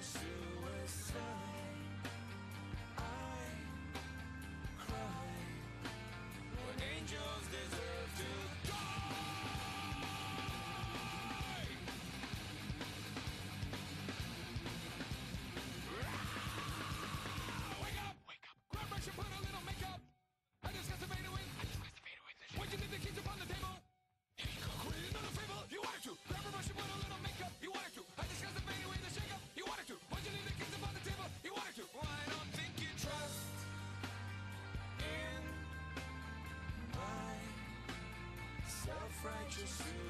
should suicide.